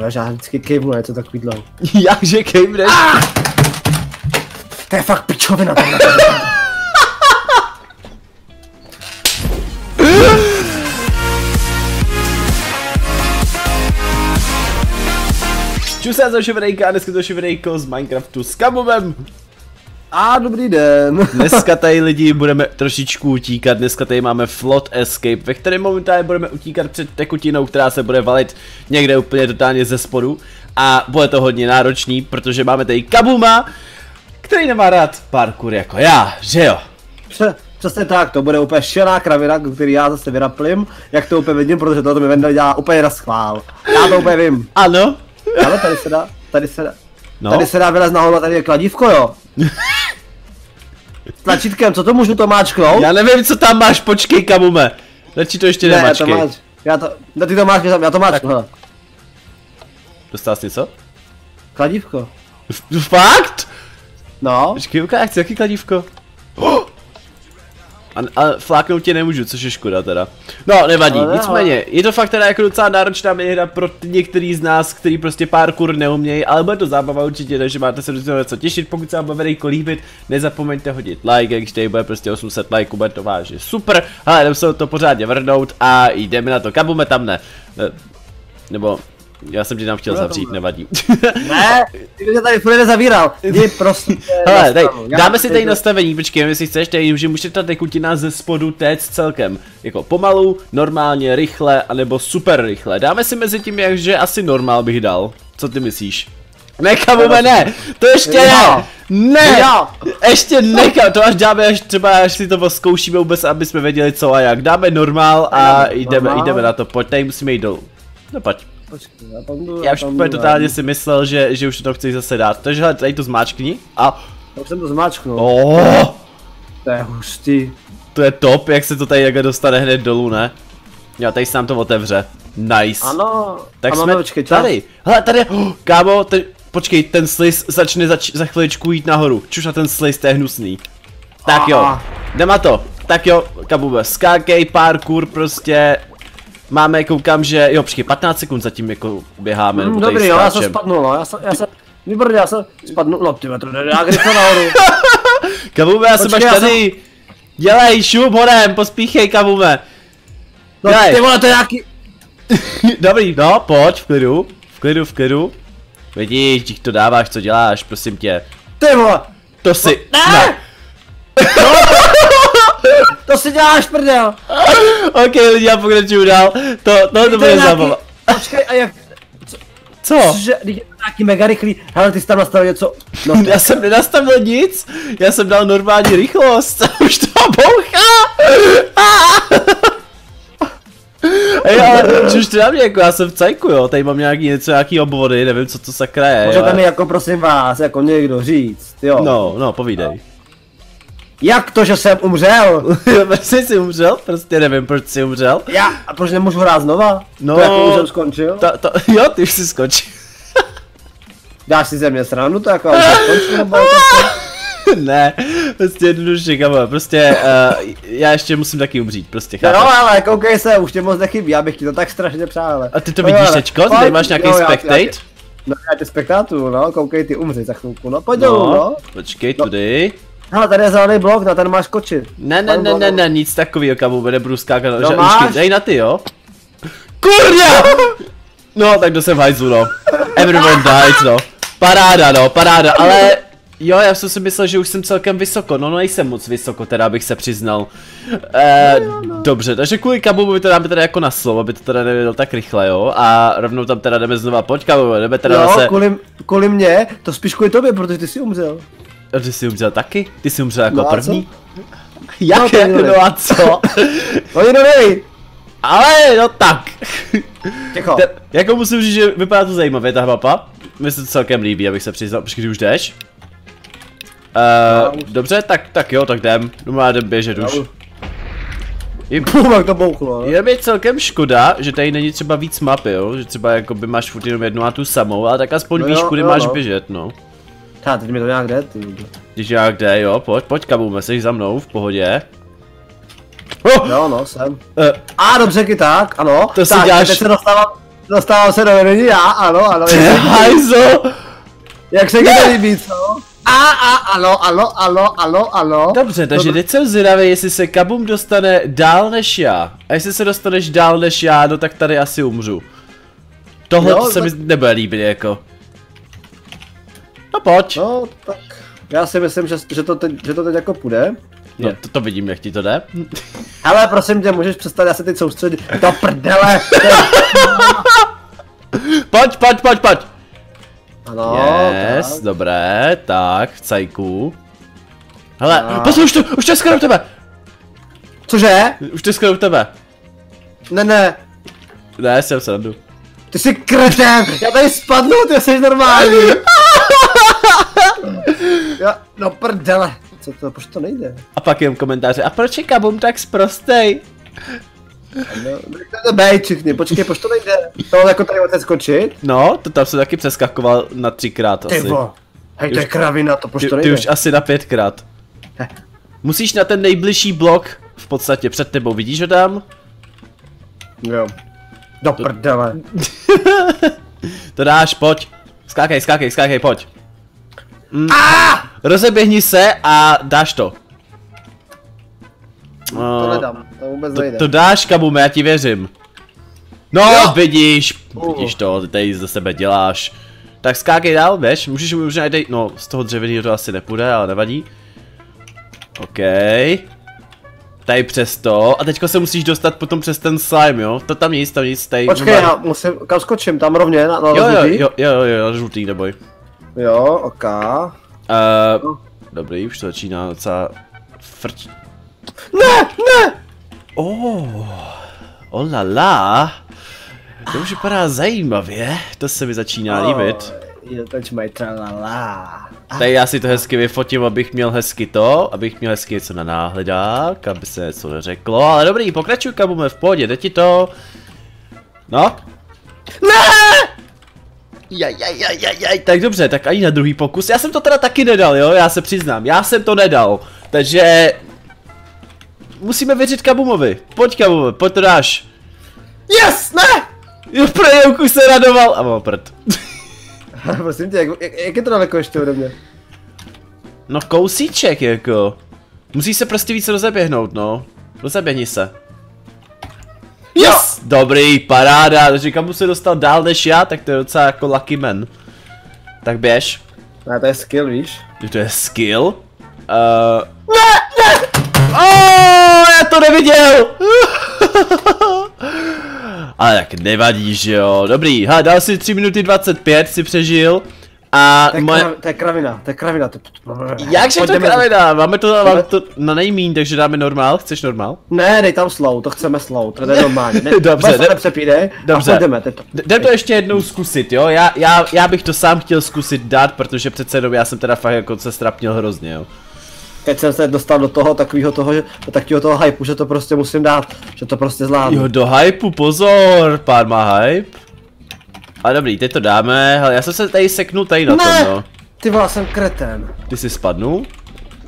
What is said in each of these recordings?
Jo, že já vždycky kejvnu, něco takovýhle. Jakže kejvneš? To je fakt pičovina tohle. Čus, já jsem Ševedejka a dneska to Ševedejko z Minecraftu s Kabumem. A dobrý den. Dneska tady lidi budeme trošičku utíkat, dneska tady máme Flot Escape, ve kterém momentálně budeme utíkat před tekutinou, která se bude valit někde úplně totálně ze spodu. A bude to hodně náročný, protože máme tady Kabuma, který nemá rád parkour jako já, že jo? Pře- Přesně tak, to bude úplně šilá kravina, který já zase vyraplím, jak to úplně vidím, protože tohle mi Vendel dělá úplně na schvál. Já to úplně vím. Ano? Ale tady se dá, tady se dá, No, tady se dá vylez nahoru, tady je kladívko, jo. S tlačítkem, co to můžu to máčknout? já nevím, co tam máš, počkej Kabume. Radši to ještě ne, to nemačkej. máš, já to, no ty to máš, já to máčknu, hele. Dostal jsi něco? Kladívko. Fakt? No, Počkej, ukáž, jaký kladívko? Oh! A, a fláknout tě nemůžu, což je škoda teda. No, nevadí, ne, nicméně, je to fakt teda jako docela náročná hra pro některý z nás, který prostě parkour neumějí, ale bude to zábava určitě, takže máte se do něco těšit, pokud se vám bude líbit, nezapomeňte hodit like, když tady bude prostě 800 lajků, bude to vážně super, ale jdeme se to pořádně vrhnout a jdeme na to, kabume tam. Ne- Nebo, já jsem ti tam chtěl zavřít, nevadí. ne, ty mě tady furt nezavíral. Jdi prostě. Hele, tady. Já dáme si tady nastavení, počkej, jestli chceš, tady, že může ta tekutina ze spodu téct celkem. Jako pomalu, normálně, rychle, anebo super rychle. Dáme si mezi tím, jakže asi normál bych dal. Co ty myslíš? Ne, kamume, ne! To ještě ne! Ne! Ještě ne, to až dáme, až třeba až si to zkoušíme vůbec, aby jsme věděli co a jak. Dáme normál a jdeme, jdeme na to, pojď, tady musíme jít dolů. No pojď. Počkej, já tam jdu, Já už úplně totálně si myslel, že, že už to chci zase dát. Takže hele, tady to zmáčkni a... Já už jsem to zmáčknul. Oh, To je hustý. To je top, jak se to tady takhle dostane hned dolů, ne? Jo, tady se nám to otevře. Nice. Ano, tak a jsme počkej, tady. Hele, tady je, oh, kámo, ten, počkej, ten sliz začne zač, za chviličku jít nahoru. Čuš na ten sliz, to je hnusný. Tak jo, A. jdem na to. Tak jo, kabube, skákej, parkour, prostě. Máme, koukám, že, jo, počkej, 15 sekund zatím jako běháme, tady dobrý, jo, já jsem spadnul, no, já jsem, já jsem, výborně, já jsem spadnul, no ty to jak rychle nahoru. Kabube, já jsem až já tady. Dělej, šup, hodem, pospíchej, kabube. No Dělej. ty vole, to je nějaký, Dobrý, no, pojď, v klidu, v klidu, v klidu. Vidíš, když to dáváš, co děláš, prosím tě. ty vole, To si, ne! To si děláš prdel. ok, lidi, já pokračuju dál. To, to, to bude zábava. Počkej, a jak, Co? že, nějaký mega rychlý, hele, ty jsi tam nastavil něco, no, Já jsem nenastavil nic, já jsem dal normální rychlost, už to bouchá. Ej, ale čuž ty na mě, jako já jsem v cajku, jo, tady mám nějaký něco, nějaký obvody, nevím, co to sakra je. můžete ale- mi jako prosím vás, jako někdo říct, jo. No, no, povídej. Jak to, že jsem umřel? Prostě jsi umřel? Prostě nevím, proč jsi umřel. Já, a proč nemůžu hrát znova? No. To jako už jsem skončil? Ta, ta, jo, ty už jsi skončil. Dáš si ze mě srandu, to jako už jsem skončil, nebo jako ne, prostě jednoduše, kamo, prostě uh, já ještě musím taky umřít, prostě No chápeš? ale koukej se, už tě moc nechybí, já bych ti to tak strašně přál. ale- A ty to No, vidíš ale- teďko? Ty tady máš nějaký jo, já- já- spectate? No já tě spektátu, no, koukej ty umři za chvilku, no pojď dolů, No, no. počkej, No. Hele, tady je zelený blok, na ten máš skočit. Ne, ne, ne, ne, ne, nic takového, kamo, nebudu skákat, No že, máš. dej na ty, jo? Kurňa! No, tak to jsem v hajzlu, no. Everyone died, no. Paráda, no, paráda, ale... Jo, já jsem si myslel, že už jsem celkem vysoko, no, no nejsem moc vysoko, teda bych se přiznal. Eh, dobře, takže kvůli kabumu to dáme teda jako na slovo, aby to teda nevěděl tak rychle, jo, a rovnou tam teda jdeme znova, pojď kabumu, jdeme teda Jo, zase... kvůli, kvůli mě, to spíš kvůli tobě, protože ty jsi umřel. A ty jsi umřel taky? Ty jsi umřel jako No první? No, Jak to jako nevím. no a co? No neví. Ale no tak. Ticho. Te, jako musím říct, že vypadá to zajímavě ta mapa. Mně se to celkem líbí, abych se přiznal. Ty už jdeš? Uh, už. dobře, tak, tak jo, tak jdem. Normálně jdem běžet už. už. Je, jak to bouchlo. no. je mi celkem škoda, že tady není třeba víc mapy, jo? Že třeba jako by máš furt jenom jednu a tu samou, ale tak aspoň No víš, kudy máš no. běžet, no. Ta, teď mi to nějak jde, ty. Když nějak jde, jo, pojď, pojď kabume, jsi za mnou, v pohodě. Oh, Jo, no, jsem. uh, A dobře, i tak, ano. To si tak, děláš- Teď se dostávám, Dostávám se do vedení já, ano, ano. Ty Jak, hajzo! jak se mi to líbí, co? A, a, ano, ano, ano, ano, ano. Dobře, takže teď jsem zvědavý, jestli se Kabum dostane dál než já. A jestli se dostaneš dál než já, no tak tady asi umřu. Tohle Jo, se mi tak- nebude líbit jako. No pojď. No. Tak já si myslím, že, že, to, teď, že to teď jako půjde. no to, to vidím, jak ti to jde. Ale prosím tě, můžeš přestat, já se teď soustředit. To prdele! Pojď, pojď, pojď, pojď. Ano, yes, tak. dobré, tak, v cajku. Hele, Tak. pozor, už to, už to je skoro u tebe. Cože? Už to je skoro u tebe. Ne, ne, Ne, jsem srandu. ty jsi kretén, já tady spadnu, ty jsi normální. Já, no prdele. Co to, proč to nejde? A pak jen komentáře, a proč je Kabum tak sprostej? No, to bejt všichni, počkej, proč to nejde? To jako tady můžete skočit? No, to tam se taky přeskakoval na třikrát Ty asi. vo. Hej, to je kravina, to proč Ty, to ty nejde? už asi na pětkrát. Heh. Musíš na ten nejbližší blok v podstatě před tebou, vidíš ho tam? Jo. Do prdele. To dáš, pojď. Skákej, skákej, skákej, pojď. Mm. Rozeběhni se a dáš to. To No, nedám, to vůbec to, nejde. to dáš, Kabume, já ti věřím. No, Jo. vidíš, Uh. vidíš to, ty tady ze sebe děláš. Tak skákej dál, běž, můžeš možná jít, no, z toho dřevěného to asi nepůjde, ale nevadí. OK. Tady přes to, a teďko se musíš dostat potom přes ten slime, jo? To tam nic, tam nic, tady... Počkej, já musím, kam skočím, tam rovně, na, na Jo, jo, jo, jo, jo, jo, žlutý, neboj. Jo, ok. Uh, dobrý, už to začíná docela frč. Ne, ne! Oh, oh la la. To už vypadá zajímavě, to se mi začíná líbit. Je teď mají tralala. Tady já si to hezky vyfotím, abych měl hezky to, abych měl hezky něco na náhledák, aby se něco neřeklo, ale dobrý, pokračuj kabume v pohodě, jde ti to. No. Ne! Jaj, jaj, jaj, jaj, jaj, tak dobře, tak ani na druhý pokus, já jsem to teda taky nedal, jo, já se přiznám, já jsem to nedal, takže... Musíme věřit Kabumovi, pojď Kabume, pojď to dáš. Yes, ne! Jo, pro se radoval a mám prd. Prosím tě, jak, jak, jak je to daleko ještě ode mě? No kousíček jako. Musíš se prostě víc rozeběhnout, no. Rozeběhni se. Yes! Dobrý, paráda, takže kam se dostal dál než já, tak to je docela jako lucky man. Tak běž. Ne, to je skill, víš? To je skill. Uh... Ne, ne! Oh, já to neviděl! Ale tak nevadí, že jo. Dobrý, ha, dal si 3 minuty 25, si přežil. A To je, moje... krav, to je kravina, to je kravina. To... Jakže to kravina? Máme to, máme to na nejmín, takže dáme normál. Chceš normál? Ne, dej tam slow, to chceme slow, to je normálně. Ne, Dobře, ne- Dobře. a půjdeme. Teď to. D- Jdem to ještě jednou zkusit, jo? Já, já, já bych to sám chtěl zkusit dát, protože přece jenom já jsem teda fakt jako se strapnil hrozně, jo. Teď jsem se dostal do toho takového toho, do takového toho hypeu, že to prostě musím dát, že to prostě zvládnu. Jo, do hypeu, pozor, pár má hype. A dobrý, teď to dáme, hele, já jsem se tady seknul tady na Ne! tom, no. Ty vole, jsem kretén. Ty si spadnul?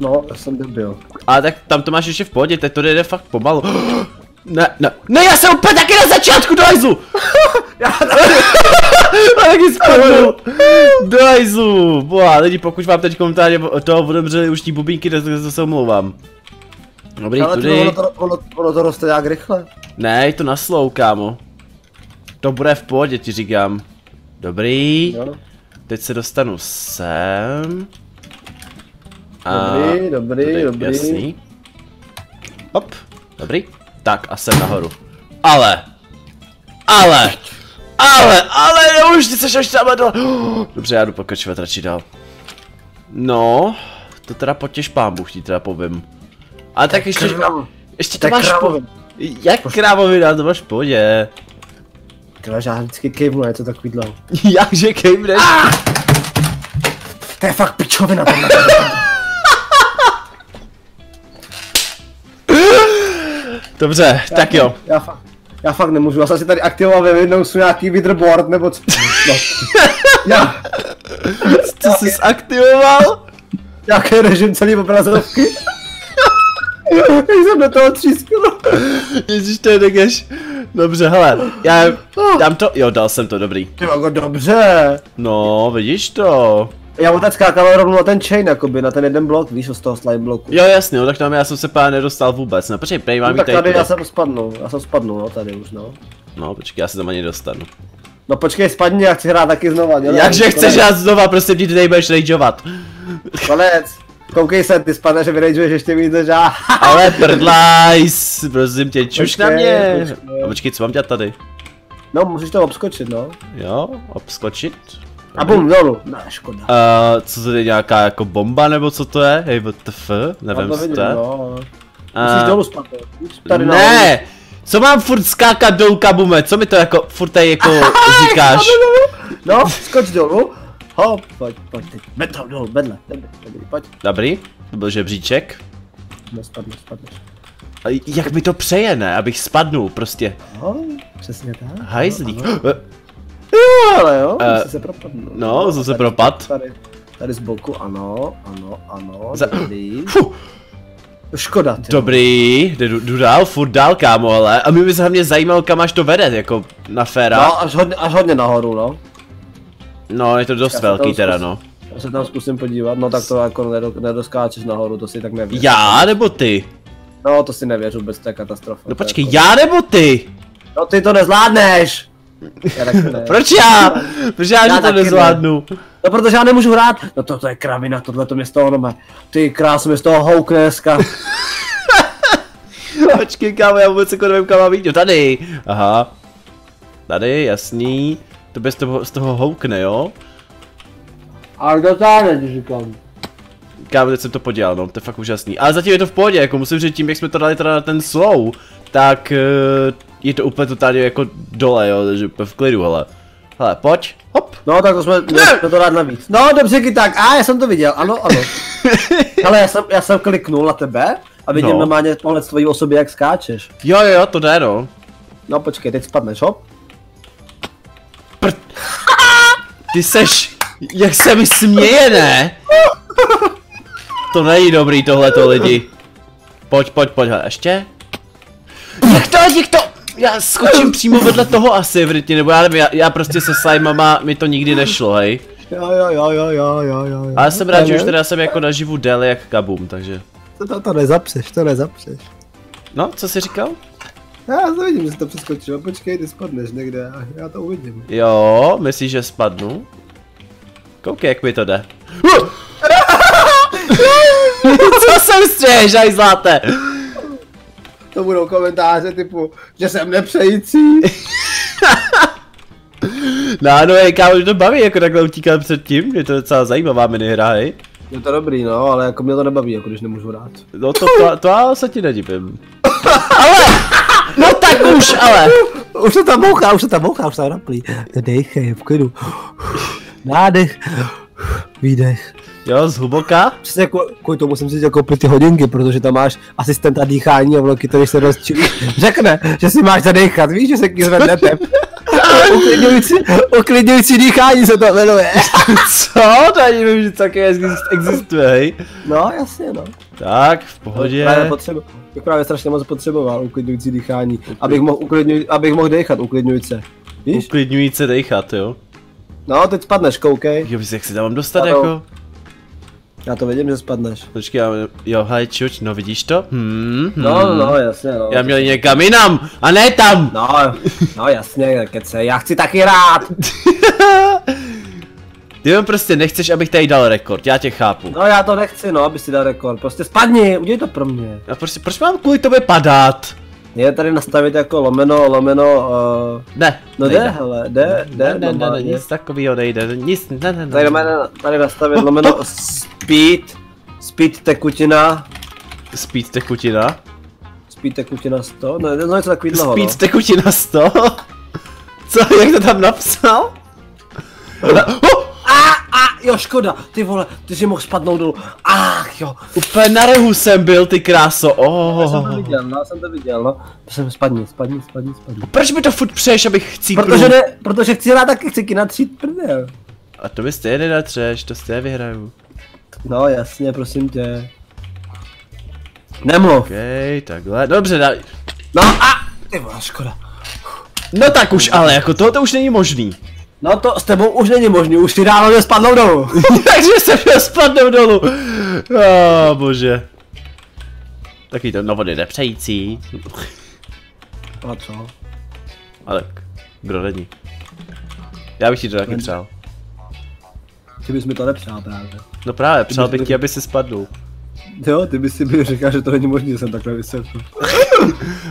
No, já jsem debil. A tak tam to máš ještě v pohodě, teď to jde fakt pomalu. Ne, ne, ne, já jsem úplně taky na začátku do hajzlu! Já A taky spadnu! Do hajzlu! Boha, lidi, pokud vám teď komentáře toho odemřeli už tí bubínky, tak to se omlouvám. Dobrý, Ale tudy. ono, to, ono, ono to roste jak rychle. Ne, je to na slow, kámo. To bude v pohodě, ti říkám. Dobrý. Jo. Teď se dostanu sem. Dobrý, dobrý, tudy, dobrý. Jasný. Hop, dobrý. Tak a jsem nahoru. Ale. Ale. Ale, ale, no už ty seš až tam dole. Dobře, já jdu pokračovat radši dál. No, to teda potěž pán Bůh ti teda povím. Ale tak ještě, Krv- ještě to máš po... Jak krávovina, to máš v pohodě. Ty vole, že já vždycky kejvnu, je to takový dlouho. Jakže kejmneš? To je fakt pičovina tohle. Dobře, tak jo. Já fakt, já fakt nemůžu, já jsem si tady aktivoval ve jednou jsou nějaký witherboard nebo co. No. Já, Co jsi zaktivoval? nějaký režim celý obrazovky. Jak jsem do toho třískl. Ježíš, to je až, Dobře, hele, já dám to, jo, dal jsem to, dobrý. Ty jako dobře. No, vidíš to. Já mu teď skákal rovnou na ten chain, jakoby, na ten jeden blok, víš, z toho slime bloku. Jo, jasně, no, tak tam já jsem se právě nedostal vůbec, no, počkej, prej mám No, tak tady, tady já jsem spadnul, já jsem spadnul, no, tady už, no. No, počkej, já se tam ani dostanu. No počkej, spadni, já chci hrát taky znova, dělej. Jakže chceš já znova, prostě ty tady budeš rageovat. Konec. Koukej se, ty spadneš a vyrageuješ ještě víc než já. Ale prdlajs, prosím tě, čuš na Počkej, mě. počkej. A počkej, co mám dělat tady? No, musíš to obskočit, no. Jo, obskočit? A bum, dolů. No, škoda. Uh, co to je nějaká jako bomba nebo co to je? Hej, what the f? Nevím, to co to je. no. Eh, Musíš dolů spadnout. Tady ne! Co mám furt skákat dolů kabume? Co mi to jako furt tady jako říkáš? No, skoč dolů. Hop, pojď, pojď, teď. Vedle, dolů, vedle, vedle, pojď. Dobrý, to byl žebříček. No, spadneš, spadneš. A jak mi to přeje, ne? Abych spadnul, prostě. No, přesně tak. Hajzlík. Ano. Jo, ale jo, Eh, musí se propadnout. no, jsem se tady- propad. Tady, tady z boku, ano, ano, ano, Za- dobrý. Fuh, Škoda, ty. dobrý, jdu, jdu dál, furt dál, kámo, ale. A mě by se hlavně zajímalo, kam až to vede, jako na féra. No, až hodně, až hodně nahoru, no. No, je to dost Já velký tam teda, zkus- no. Já se tam zkusím podívat, no tak to jako nedo, nedoskáčeš nahoru, to si tak nevěř. Já nebo ty? No, to si nevěř vůbec, to je katastrofa. No počkej, jako- já nebo ty? No ty to nezvládneš! Já ne. Proč já? Proč já, Já to taky ne. nezvládnu? No protože já nemůžu hrát. No to, to je kravina, tohle to mě z toho nome. Ty krásně mě z toho houkne dneska. Počkej, kámo, já vůbec jako nevím, kam mám jít. Jo, tady. Aha. Tady, jasný. To bez toho, z toho houkne, jo? Ale dotáhne, ti říkám. Kámo, teď jsem to podělal, no, to je fakt úžasný. Ale zatím je to v pohodě, jako musím říct, tím, jak jsme to dali teda na ten slow, tak uh, je to úplně totálně jako dole, jo, takže úplně v klidu, hele. Hele, pojď, hop. No tak to jsme, jsme to dát navíc. No dobře, tak, a já jsem to viděl, ano, ano. Ale já jsem, já jsem kliknul na tebe a vidím No. normálně pohled tvojí osoby, jak skáčeš. Jo, jo, jo, to jde, no. No počkej, teď spadneš, hop. Ty seš, jak se mi směje, ne? To není dobrý tohleto lidi. Pojď, pojď, pojď, hele, ještě. Jak to, jak to? Já skočím přímo vedle toho asi, vrytně, nebo já nevím, já, já prostě se slajmama mi to nikdy nešlo, hej. Jo, jo, jo, jo, jo, jo, jo. Ale jsem rád, že už teda jsem jako naživu déle jak kabum, takže. To, to, to nezapřeš, to nezapřeš. No, co jsi říkal? Já to vidím, že jsi to přeskočil, počkej, ty spadneš někde, já, já to uvidím. Jo, myslíš, že spadnu? Koukej, jak mi to jde. co jsem střeš, aj zláte? To budou komentáře typu, že jsem nepřející. No, no, je, kámo, že to baví, jako takhle utíkat před tím, je to docela zajímavá minihra, hej. Je to dobrý, no, ale jako mě to nebaví, jako když nemůžu hrát. No to, to, to já se ti nedivím. ale, no tak už, ale. Už se tam bouchá, už se tam bouchá, už se tam naplí. Dejchej, v klidu. Nádech, výdech. Jo, zhluboka. Přesně kvůli, kvůli tomu jsem si chtěl koupit ty hodinky, protože tam máš asistenta dýchání a vloky, který se rozčilí. Řekne, že si máš zadechat, víš, že se ti zvedne tep. Uklidňující, uklidňující dýchání se to jmenuje. Co? To ani nevím, že také exist- existuje, hej. No, jasně, no. Tak, v pohodě. Právě potřebu, bych právě strašně moc potřeboval uklidňující dýchání, abych mohl, uklidňuj, abych mohl dechat uklidňujíce. Víš? Uklidňující dechat, jo. No, teď spadneš, koukej. Jo, jak se tam mám dostat, Ano. jako? Já to vidím, že spadneš. Počkej, já, jo, hej, čuč, no vidíš to? Hmm, hmm. No, no, no, jasně, no. Já měl někam jinam, a ne tam! No, no jasně, kece, já chci taky hrát. Ty jenom prostě nechceš, abych tady dal rekord, já tě chápu. No já to nechci, no, aby si dal rekord. Prostě spadni, udělej to pro mě. A prostě, proč mám kvůli tobě padat? Je tady nastavit jako lomeno, lomeno, uh, Ne, no nejde. jde, hele, jde, jde, Ne, ne, ne, ne, nic takového nejde, nic, ne, ne, Tady, ne. tady nastavit lomeno speed, speed tekutina, Speed tekutina. speed tekutina 100, no, no něco takového, Speed no. tekutina 100? Co, jak to tam napsal? Na, oh, A, jo, škoda, ty vole, ty jsi mohl spadnout dolů. Ach, jo. úplně na rehu jsem byl, ty kráso, Já jsem to oh. viděl, no, já jsem to viděl, no. Jsem spadni, spadni, spadni, spadni. Proč mi to furt přeješ, abych chcípnul? Protože ne, protože chci hrát taky, chci natřít prdel. A to byste jeden na třeš, to jste vyhraju. No jasně, prosím tě. Nemluv. Okej, takhle, dobře, dá... No a, ty vole, škoda. No tak už ale, jako tohle už není možný. No to s tebou už není možný, už ti ráno nespadnou dolů. Takže jsem měl spadnout dolů. Oh, bože. Taky to novody nepřející. A co? Ale kdo není? Já bych ti to taky přál. Ty bys mi to nepřál právě. No právě, přál bych ti, aby si spadl. Jo, ty bys si mi říkal, že to není možný, že jsem takhle vysoko.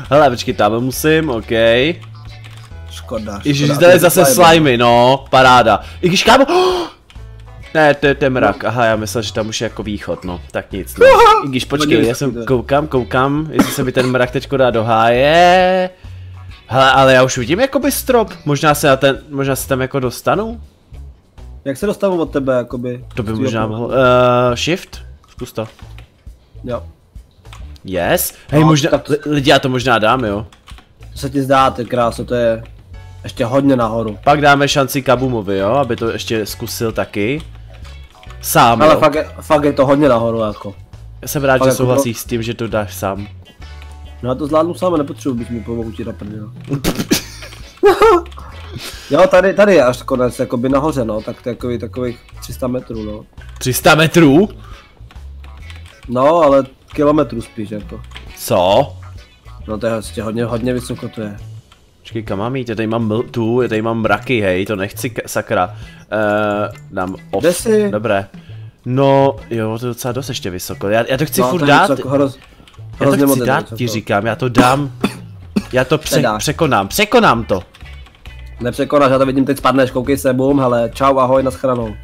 Hele, počkej, tam musím, OK. Škoda, Ježiš, zde je zase slimy, no, paráda. I když kámo... Ne, to je ten mrak, aha, já myslel, že tam už je jako východ, no, tak nic, no. I když počkej, já se, jsem koukám, koukám, jestli se mi ten mrak teďko dá do háje. Hele, ale já už vidím jakoby strop, možná se na ten, možná se tam jako dostanu? Jak se dostanu od tebe, jakoby? To by možná mohl, uh, shift? Zkus to. Jo. Yes? Hej, No, možná, tak lidi, já to možná dám, jo. Co se ti zdá, ty kráso, to je ještě hodně nahoru. Pak dáme šanci Kabumovi, jo, aby to ještě zkusil taky. Sám, Ale jo. fakt je, fakt je to hodně nahoru, jako. Já jsem rád, fakt že jako souhlasíš s tím, že to dáš sám. No já to zvládnu sám, nepotřebuji, bych mi pomohl ti na prdel. jo, tady, tady je až konec, jakoby nahoře, no, tak to takový, takových 300 metrů, no. 300 metrů? No, ale kilometrů spíš, jako. Co? No to je prostě hodně, hodně vysoko to je. Počkej, kam mám jít? Já tady mám tu, já tady mám mraky, hej, to nechci, sakra. Uh, dám off. Kde jsi? Dobré. No, jo, to je docela dost ještě vysoko. Já, já to chci no, furt to dát, vysoko, hroz, já to chci dát, vysoko. ti říkám, já to dám. Já to pře- Nedáš. překonám, překonám to. Nepřekonáš, já to vidím, teď spadneš, koukej se, bum, hele, čau, ahoj, naschranou.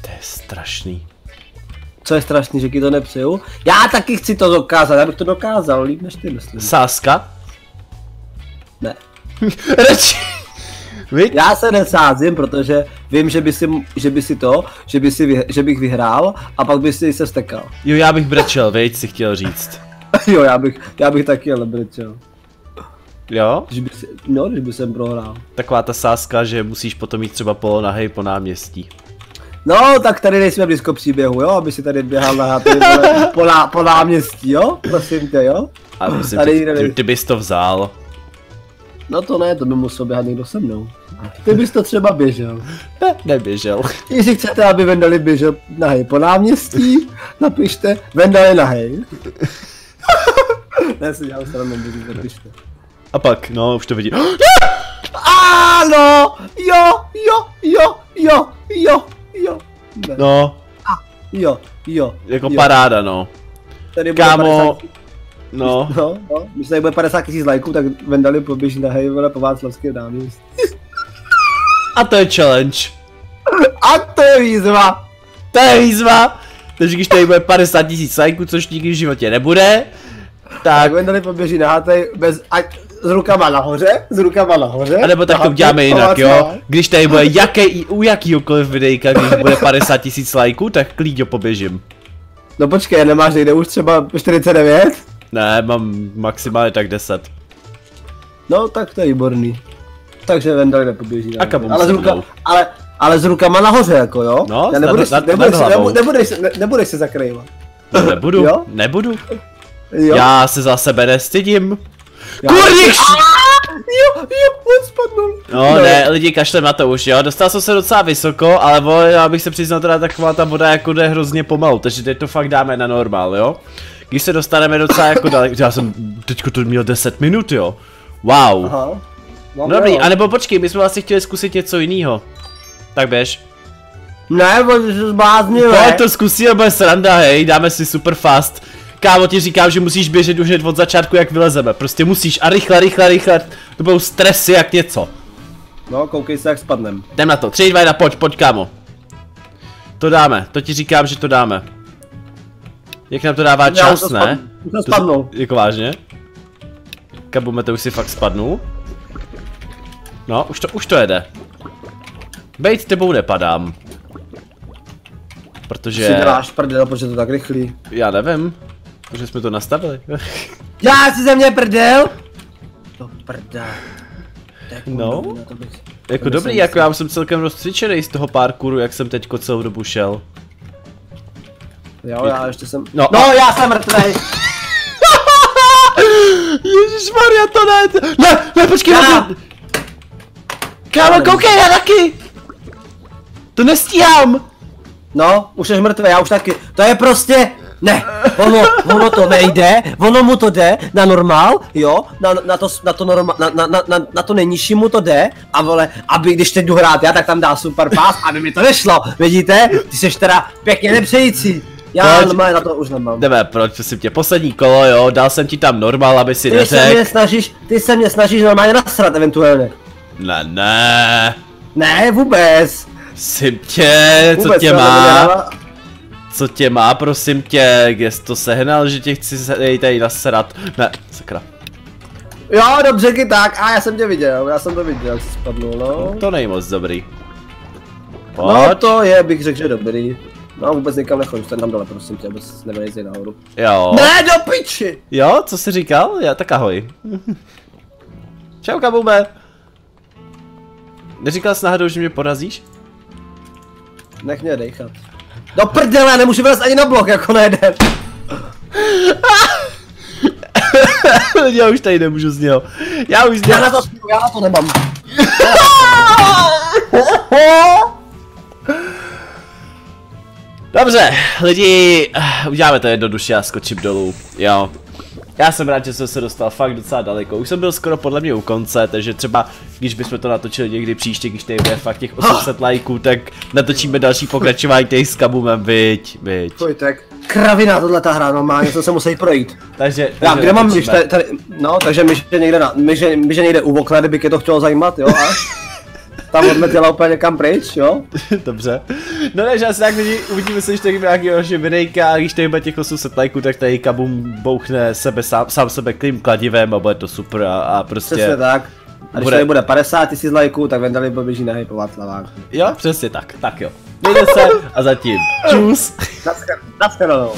To je strašný. Co je strašný, že ti to nepřeju? Já taky chci to dokázat, já bych to dokázal, líp než ty, myslím. Sáska? Ne. Radši. Viď? Já se nesázím, protože vím, že by si, že by si to, že, by si vyh, že bych vyhrál a pak by si se stekal. Jo, já bych brečel, viď, si chtěl říct. jo, já bych, já bych taky ale brečel. Jo? Když by si, no, když by jsem prohrál. Taková ta sáska, že musíš potom mít třeba polonahej po náměstí. No, tak tady nejsme blízko příběhu, jo, aby si tady běhal na ty po, ná, po náměstí, jo, prosím tě, jo. A myslím, Tady ty, ty, ty bys to vzal. No to ne, to by musel běhat někdo se mnou. Ty bys to třeba běžel. Ne, neběžel. Jestli chcete, aby Vendali běžel nahej po náměstí, napište Vendali nahej. ne, si dělám stranu, napište. A pak, no, už to vidí. Ano, jo, jo, jo, jo, jo, jo. Ne. No, Jo, jo. jako jo. paráda, no. Tady Kámo, 50 no. No, no, když tady bude 50 tisíc lajků, tak Vendali poběží na hej, vole, po Václavském náměstí. A to je challenge. A to je výzva. To je výzva. Takže když tady bude 50 tisíc lajků, což nikdy v životě nebude, tak, Tak Vendali poběží na hatej bez, ať, s rukama nahoře, s rukama nahoře. a nebo tak to uděláme jinak, jo. Když tady bude jaký, u jakýhokoliv videjka, když bude 50 tisíc lajků, tak klidně poběžím. No počkej, nemáš někde už třeba 49? Ne, mám maximálně tak 10. No, tak to je výborný. Takže Vendali nepoběží. A hatej. ale, s ruka, ale, ale s rukama nahoře, jako jo? No, Já nad- nebudeš, nad- nebudeš, nad se- hlavou. nebu- nebudeš, se- ne, nebudeš se zakrývat. No, nebudu, Jo? nebudu. Jo? Já se za sebe nestydím. Já- Kurník! Jo, jo, on spadnul. No ne, lidi kašlem na to už, jo. Dostal jsem se docela vysoko, ale vole, já bych se přiznal teda taková ta voda jako jde hrozně pomalu, takže teď to fakt dáme na normál, jo. Když se dostaneme docela jako daleko, já jsem teďko to měl 10 minut, jo. Wow. Aha. No, No dobrý, anebo počkej, my jsme vlastně chtěli zkusit něco jiného. Tak běž. Ne, bo jsi zbláznil, Pojď to zkusíme, bude sranda, hej, dáme si super fast. Kámo, ti říkám, že musíš běžet už hned od začátku, jak vylezeme. Prostě musíš a rychle, rychle, rychle. To budou stresy jak něco. No, koukej se, jak spadnem. Jdem na to, 3, 2, 1, pojď, pojď kámo. To dáme, to ti říkám, že to dáme. Jak nám to dává Já čas, to ne? spad- už to spadnul. Jako vážně? Kabume, to už si fakt spadnu. No, už to, už to jede. Bejt tebou nepadám. Protože... Si děláš prdel, protože to tak rychlý. Já nevím. Protože jsme to nastavili. Já si ze mě prdel? To prdel. Tak No. to bych- jako to dobrý, jako já jsem celkem rozcvičený z toho parkouru, jak jsem teďko celou dobu šel. Jo, já ještě jsem... No, No, a- já jsem mrtvej. Ježíš Maria, to ne! Ne, ne, počkej, Já. Kámo, koukej, já taky! To nestíhám! No, už jsi mrtvý, já už taky. To je prostě... Ne, ono, ono to nejde, ono mu to jde na normál, jo, na, na to, na to normál, na, na, na, na, na to nejnižší mu to jde, a vole, aby když teď jdu hrát já, tak tam dá super pás, aby mi to nešlo, vidíte, ty jsi teda pěkně nepřející. Já Pojď. normálně na to už nemám. Jdeme, proč prosím tě, poslední kolo, jo, dal jsem ti tam normál, aby si Ty se mě snažíš, ty se mě snažíš normálně nasrat eventuálně. Ne, ne, Ne, vůbec. prosím tě, co vůbec tě má, co tě má, prosím tě, kde jsi to sehnal, že tě chci se- tady, tady nasrat, ne, sakra, Jo, dobře, i tak, a já jsem tě viděl, já jsem to viděl, jsi spadnul, no. to není moc dobrý. No Pojď, to je, bych řekl, že dobrý. No vůbec nikam nechoď, zůstaň tam dole, prosím tě, abys nevylezli nahoru. jo, Ne, do piči! jo, co jsi říkal, já tak ahoj. Čau, kabube. Neříkal jsi náhodou, že mě porazíš? Nech mě dechat. Do prdele, nemůžu vylez ani na blok, jako na jeden. já už tady nemůžu z něho. Já už z Já něho. na to, spiju, já na to nemám. Dobře, lidi, eh, uděláme to jednoduše a skočím dolů, jo. Já jsem rád, že jsem se dostal fakt docela daleko. Už jsem byl skoro podle mě u konce, takže třeba, když bychom to natočili někdy příště, když tady bude fakt těch 800 lajků, tak natočíme další pokračování těch s kabumem, viď, viď. Pojď, tak. Kravina tohle ta hra, normálně, to se musí projít. Takže, Já, takže kde mám myš, tady, tady, no, takže myš je někde na, myš je, myš je někde u okna, kdyby tě to chtělo zajímat, jo, a tam odletěla úplně někam pryč, jo. Dobře. No ne, že asi tak lidi, uvidíme se ještě nějakého videjka a když tady bude těch 800 lajků, tak tady kabum bouchne sebe sám, sám sebe klým kladivem a bude to super a, a prostě... Přesně tak. A když Bude- tady bude 50 tisíc lajků, tak Vendali poběží na hypovat slavák. Jo, přesně tak, tak jo. Mějte se a zatím. Čus. Naschledanou.